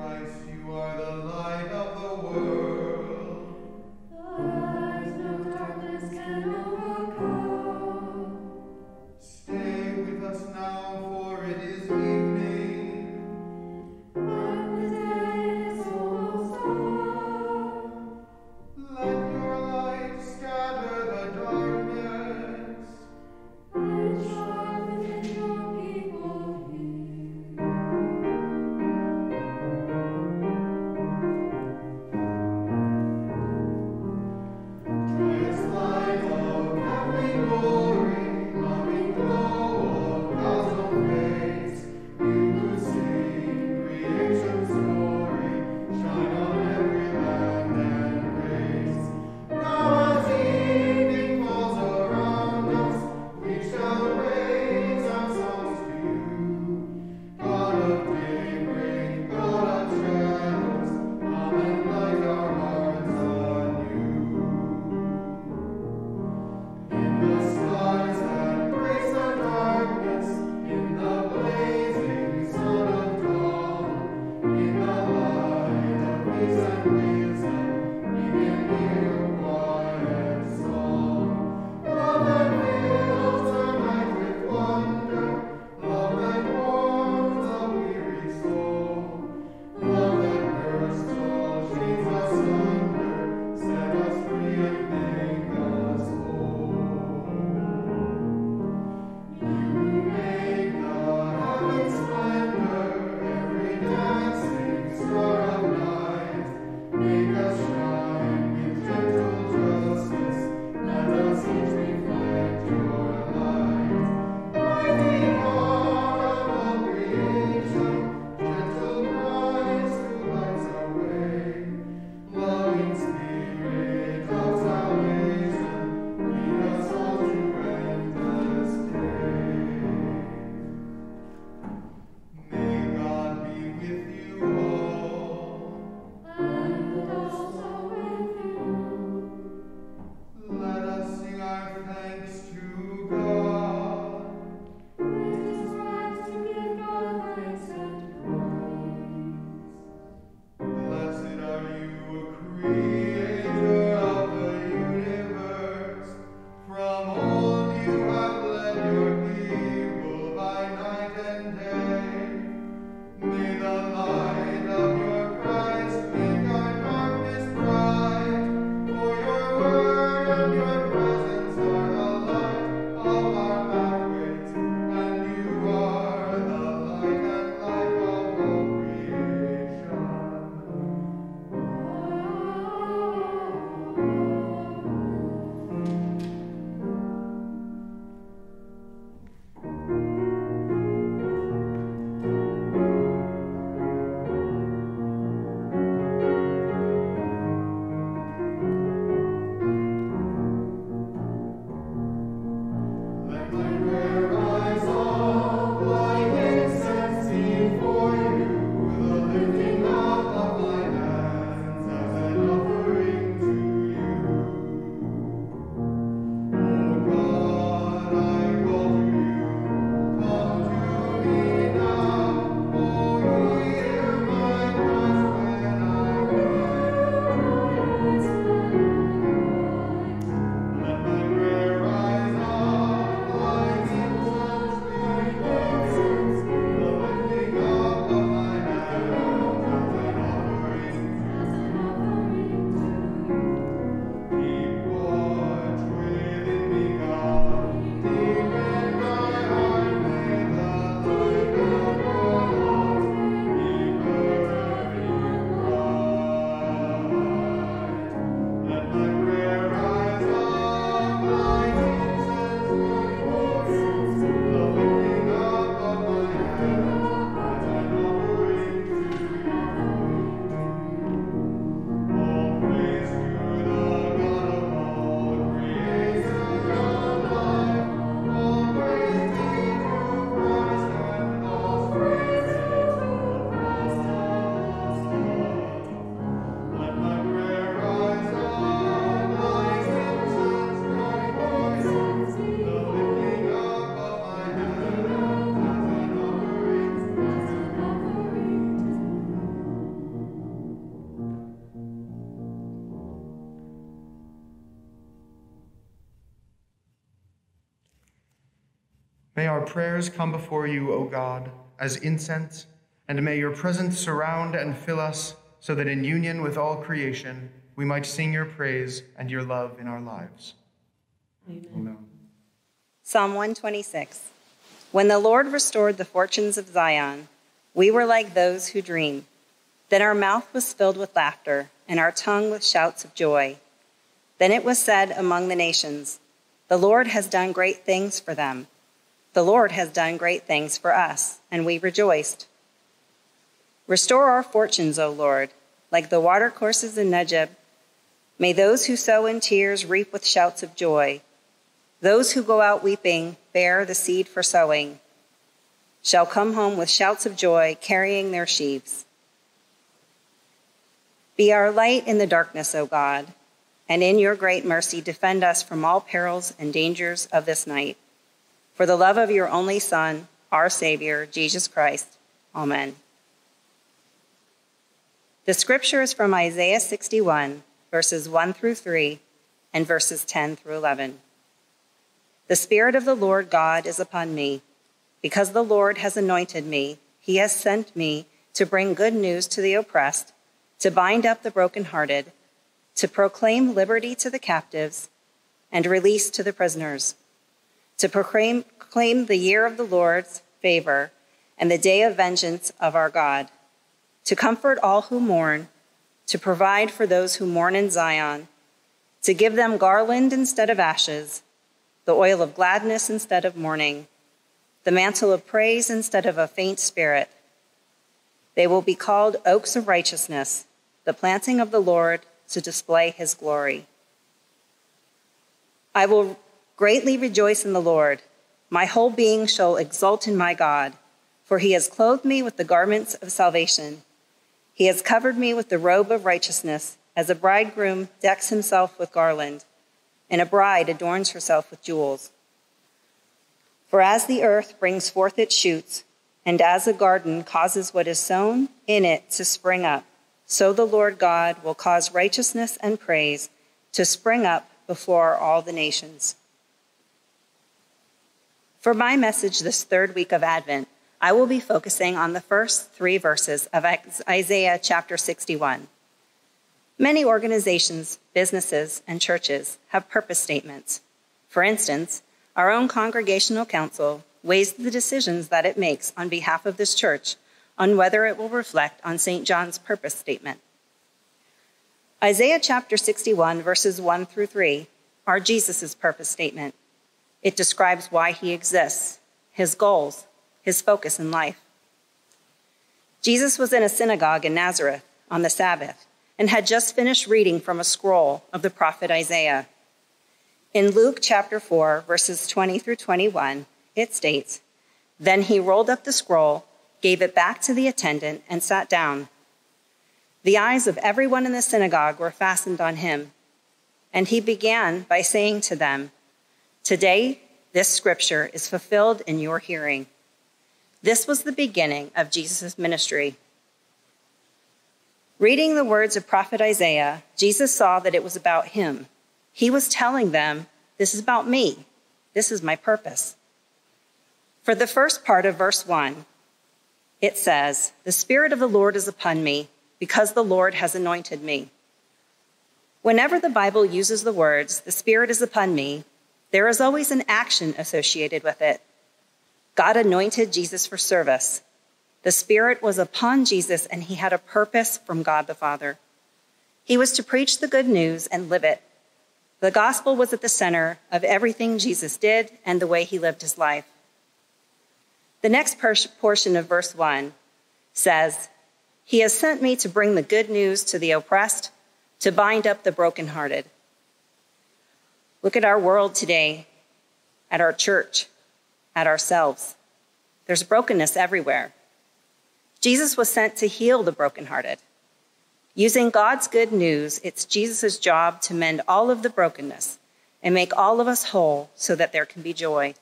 Christ, you are the light of the world. May our prayers come before you, O God, as incense, and may your presence surround and fill us so that in union with all creation we might sing your praise and your love in our lives. Amen. Amen. Psalm 126 When the Lord restored the fortunes of Zion, we were like those who dream. Then our mouth was filled with laughter, and our tongue with shouts of joy. Then it was said among the nations, The Lord has done great things for them. The Lord has done great things for us, and we rejoiced. Restore our fortunes, O Lord, like the watercourses in Negeb. May those who sow in tears reap with shouts of joy. Those who go out weeping bear the seed for sowing, shall come home with shouts of joy, carrying their sheaves. Be our light in the darkness, O God, and in your great mercy defend us from all perils and dangers of this night. For the love of your only Son, our Savior, Jesus Christ. Amen. The scripture is from Isaiah 61, verses 1 through 3, and verses 10 through 11. The Spirit of the Lord God is upon me, because the Lord has anointed me. He has sent me to bring good news to the oppressed, to bind up the brokenhearted, to proclaim liberty to the captives, and release to the prisoners to proclaim, proclaim the year of the Lord's favor and the day of vengeance of our God, to comfort all who mourn, to provide for those who mourn in Zion, to give them garland instead of ashes, the oil of gladness instead of mourning, the mantle of praise instead of a faint spirit. They will be called oaks of righteousness, the planting of the Lord to display his glory. I will Greatly rejoice in the Lord. My whole being shall exult in my God, for he has clothed me with the garments of salvation. He has covered me with the robe of righteousness, as a bridegroom decks himself with garland, and a bride adorns herself with jewels. For as the earth brings forth its shoots, and as a garden causes what is sown in it to spring up, so the Lord God will cause righteousness and praise to spring up before all the nations. For my message this third week of Advent, I will be focusing on the first three verses of Isaiah chapter 61. Many organizations, businesses, and churches have purpose statements. For instance, our own congregational council weighs the decisions that it makes on behalf of this church on whether it will reflect on St. John's purpose statement. Isaiah chapter 61, verses 1 through 3, are Jesus' purpose statement. It describes why he exists, his goals, his focus in life. Jesus was in a synagogue in Nazareth on the Sabbath and had just finished reading from a scroll of the prophet Isaiah. In Luke chapter 4, verses 20 through 21, it states Then he rolled up the scroll, gave it back to the attendant, and sat down. The eyes of everyone in the synagogue were fastened on him, and he began by saying to them, Today, this scripture is fulfilled in your hearing. This was the beginning of Jesus' ministry. Reading the words of prophet Isaiah, Jesus saw that it was about him. He was telling them, This is about me. This is my purpose. For the first part of verse 1, it says, The Spirit of the Lord is upon me, because the Lord has anointed me. Whenever the Bible uses the words, The Spirit is upon me, there is always an action associated with it. God anointed Jesus for service. The Spirit was upon Jesus, and he had a purpose from God the Father. He was to preach the good news and live it. The gospel was at the center of everything Jesus did and the way he lived his life. The next portion of verse 1 says, He has sent me to bring the good news to the oppressed, to bind up the brokenhearted Look at our world today, at our church, at ourselves. There's brokenness everywhere. Jesus was sent to heal the brokenhearted. Using God's good news, it's Jesus' job to mend all of the brokenness and make all of us whole so that there can be joy.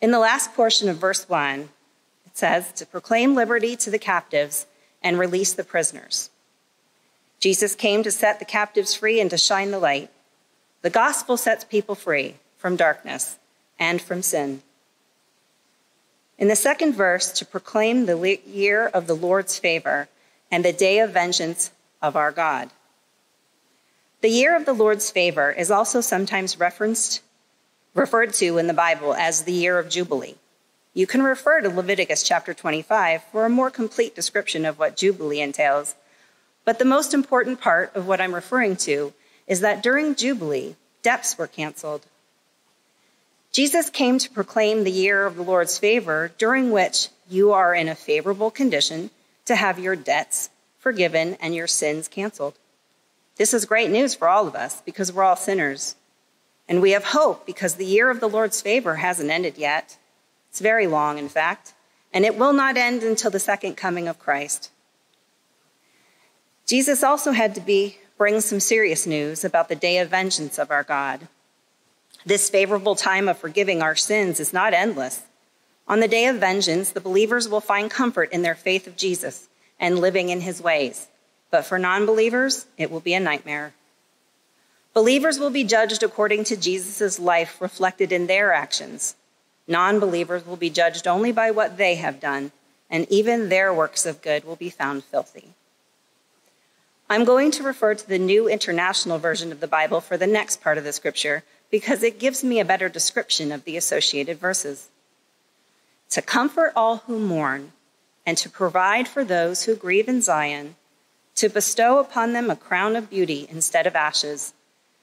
In the last portion of verse 1, it says, to proclaim liberty to the captives and release the prisoners. Jesus came to set the captives free and to shine the light. The gospel sets people free from darkness and from sin. In the second verse, to proclaim the year of the Lord's favor and the day of vengeance of our God. The year of the Lord's favor is also sometimes referenced, referred to in the Bible as the year of Jubilee. You can refer to Leviticus chapter 25 for a more complete description of what Jubilee entails. But the most important part of what I'm referring to is that during Jubilee, debts were canceled. Jesus came to proclaim the year of the Lord's favor, during which you are in a favorable condition to have your debts forgiven and your sins canceled. This is great news for all of us because we're all sinners. And we have hope because the year of the Lord's favor hasn't ended yet. It's very long, in fact, and it will not end until the second coming of Christ. Jesus also had to be bring some serious news about the day of vengeance of our God. This favorable time of forgiving our sins is not endless. On the day of vengeance, the believers will find comfort in their faith of Jesus and living in his ways. But for non believers, it will be a nightmare. Believers will be judged according to Jesus' life reflected in their actions, Non believers will be judged only by what they have done, and even their works of good will be found filthy. I'm going to refer to the New International Version of the Bible for the next part of the scripture because it gives me a better description of the associated verses. To comfort all who mourn, and to provide for those who grieve in Zion, to bestow upon them a crown of beauty instead of ashes,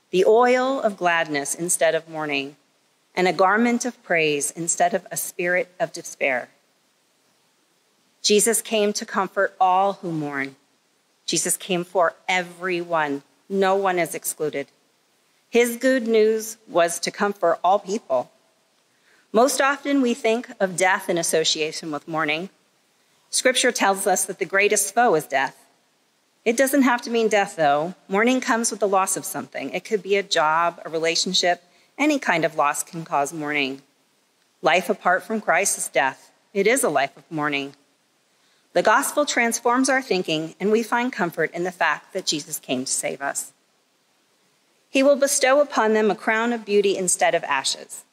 the oil of gladness instead of mourning and a garment of praise instead of a spirit of despair. Jesus came to comfort all who mourn. Jesus came for everyone. No one is excluded. His good news was to comfort all people. Most often we think of death in association with mourning. Scripture tells us that the greatest foe is death. It doesn't have to mean death, though. Mourning comes with the loss of something. It could be a job, a relationship, any kind of loss can cause mourning. Life apart from Christ is death. It is a life of mourning. The gospel transforms our thinking, and we find comfort in the fact that Jesus came to save us. He will bestow upon them a crown of beauty instead of ashes.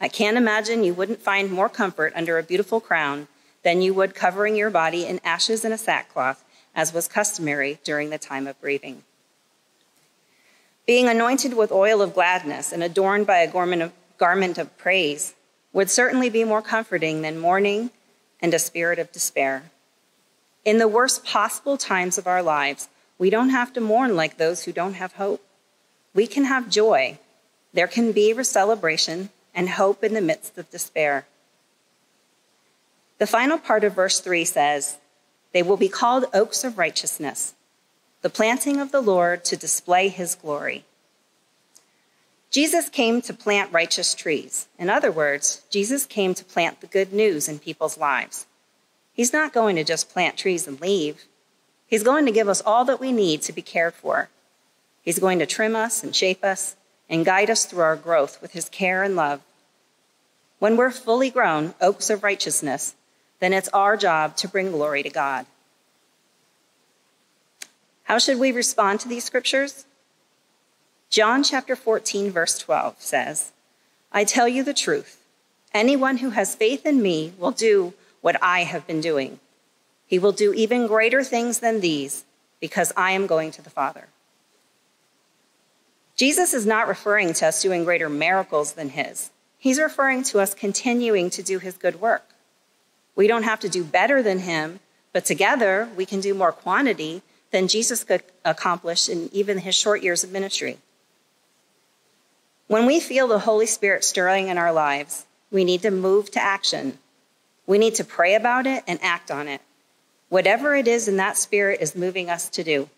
I can't imagine you wouldn't find more comfort under a beautiful crown than you would covering your body in ashes and a sackcloth, as was customary during the time of grieving. Being anointed with oil of gladness and adorned by a garment of garment of praise would certainly be more comforting than mourning and a spirit of despair. In the worst possible times of our lives, we don't have to mourn like those who don't have hope. We can have joy. There can be celebration and hope in the midst of despair. The final part of verse 3 says, They will be called oaks of righteousness the planting of the Lord to display his glory. Jesus came to plant righteous trees. In other words, Jesus came to plant the good news in people's lives. He's not going to just plant trees and leave. He's going to give us all that we need to be cared for. He's going to trim us and shape us and guide us through our growth with his care and love. When we're fully grown, oaks of righteousness, then it's our job to bring glory to God. How should we respond to these scriptures? John chapter 14, verse 12 says, I tell you the truth. Anyone who has faith in me will do what I have been doing. He will do even greater things than these because I am going to the Father. Jesus is not referring to us doing greater miracles than his. He's referring to us continuing to do his good work. We don't have to do better than him, but together we can do more quantity than Jesus could accomplish in even his short years of ministry. When we feel the Holy Spirit stirring in our lives, we need to move to action. We need to pray about it and act on it. Whatever it is in that Spirit is moving us to do.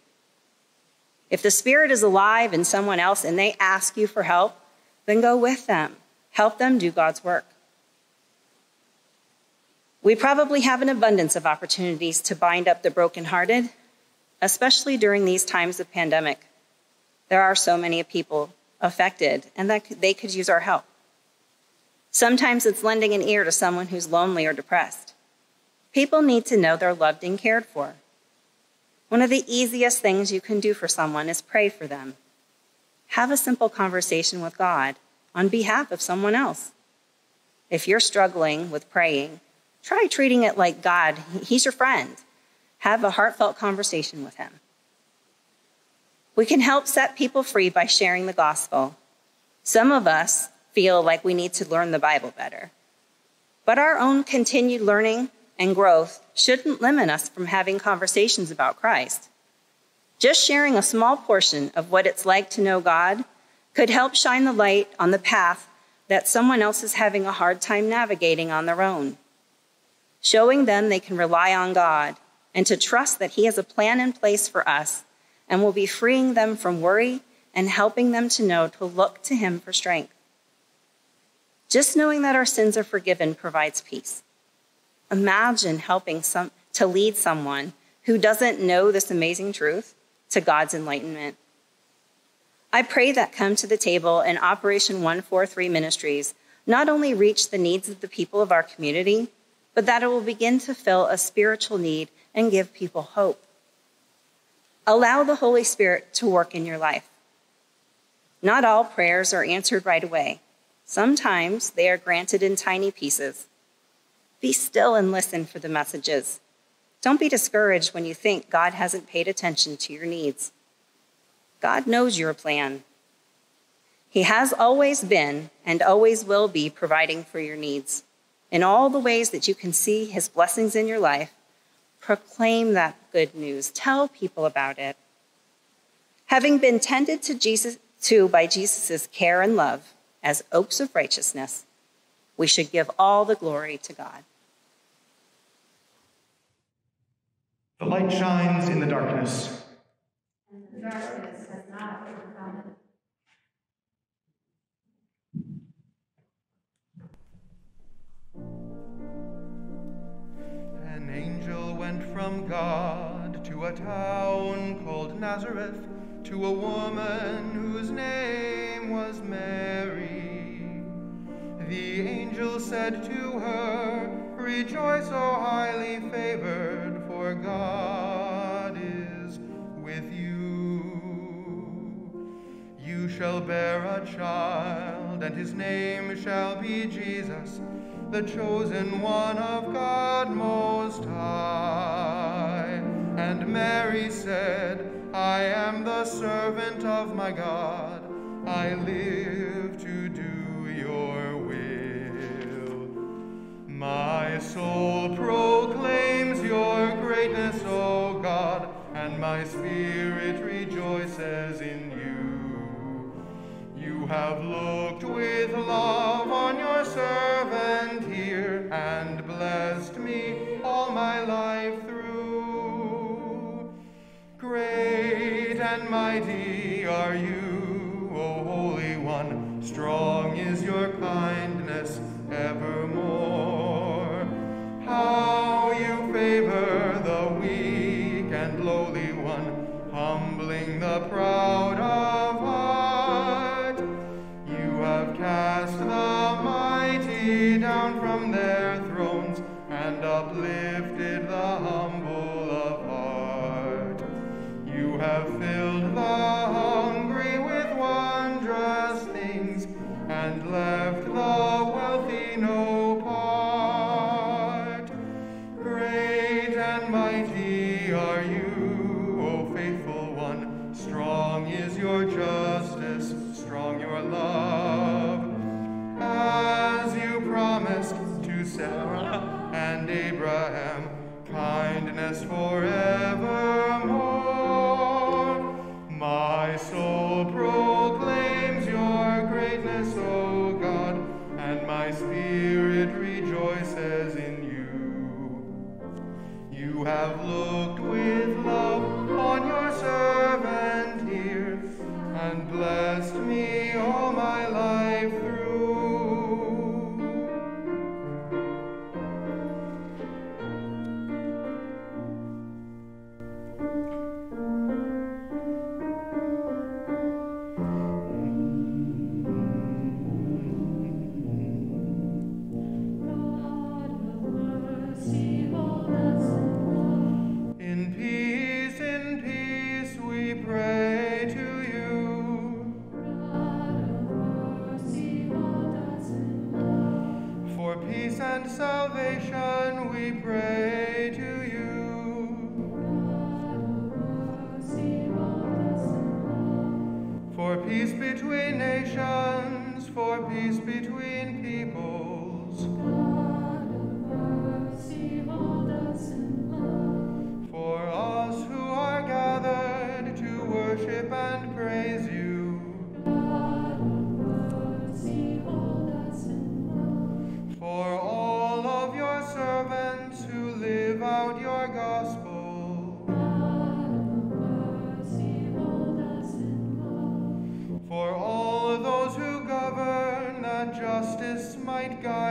If the Spirit is alive in someone else and they ask you for help, then go with them. Help them do God's work. We probably have an abundance of opportunities to bind up the brokenhearted especially during these times of pandemic. There are so many people affected, and that they could use our help. Sometimes it's lending an ear to someone who's lonely or depressed. People need to know they're loved and cared for. One of the easiest things you can do for someone is pray for them. Have a simple conversation with God on behalf of someone else. If you're struggling with praying, try treating it like God, He's your friend. Have a heartfelt conversation with Him. We can help set people free by sharing the gospel. Some of us feel like we need to learn the Bible better. But our own continued learning and growth shouldn't limit us from having conversations about Christ. Just sharing a small portion of what it's like to know God could help shine the light on the path that someone else is having a hard time navigating on their own. Showing them they can rely on God and to trust that He has a plan in place for us and will be freeing them from worry and helping them to know to look to Him for strength. Just knowing that our sins are forgiven provides peace. Imagine helping some, to lead someone who doesn't know this amazing truth to God's enlightenment. I pray that Come to the Table and Operation 143 Ministries not only reach the needs of the people of our community, but that it will begin to fill a spiritual need and give people hope. Allow the Holy Spirit to work in your life. Not all prayers are answered right away. Sometimes they are granted in tiny pieces. Be still and listen for the messages. Don't be discouraged when you think God hasn't paid attention to your needs. God knows your plan. He has always been and always will be providing for your needs. In all the ways that you can see his blessings in your life, proclaim that good news. Tell people about it. Having been tended to Jesus to by Jesus' care and love as oaks of righteousness, we should give all the glory to God. The light shines in the darkness. And the darkness has not overcome it. An angel went from God a town called Nazareth to a woman whose name was Mary. The angel said to her, Rejoice, O highly favored, for God is with you. You shall bear a child, and his name shall be Jesus, the chosen one of God Most High. And Mary said, I am the servant of my God. I live to do your will. My soul proclaims your greatness, O God, and my spirit rejoices in you. You have looked with love on your servant here and blessed me all my life. Great and mighty are you, O Holy One. Strong is your kindness evermore. How you favor the weak and lowly one, humbling the proud kindness forevermore. My soul proclaims your greatness, O God, and my spirit rejoices in you. You have looked your gospel. For all those who govern, that justice might guide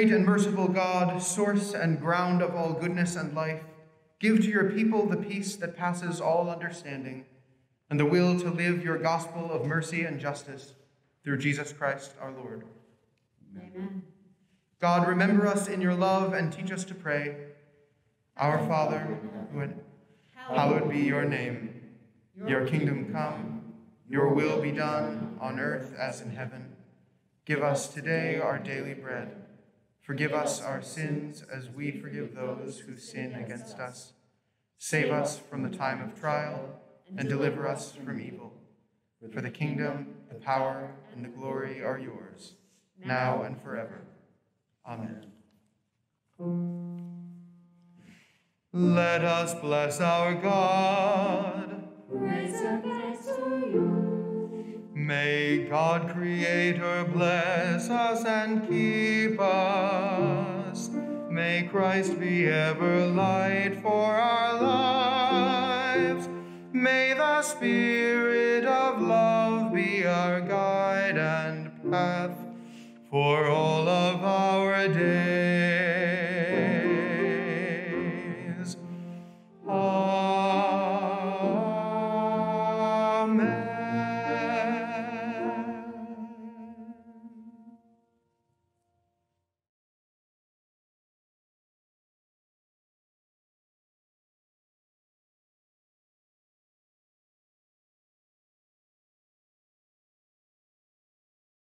Great and merciful God, source and ground of all goodness and life, give to your people the peace that passes all understanding and the will to live your gospel of mercy and justice through Jesus Christ our Lord. Amen. God, remember us in your love and teach us to pray. Our Father, hallowed be your name. Your kingdom come, your will be done on earth as in heaven. Give us today our daily bread. Forgive us our sins as we forgive those who sin against us. Save us from the time of trial and deliver us from evil. For the kingdom, the power, and the glory are yours, now and forever. Amen. Let us bless our God. Praise and thanks to you. May God Creator bless us and keep us. May Christ be ever light for our lives. May the Spirit of love be our guide and path for all of our days.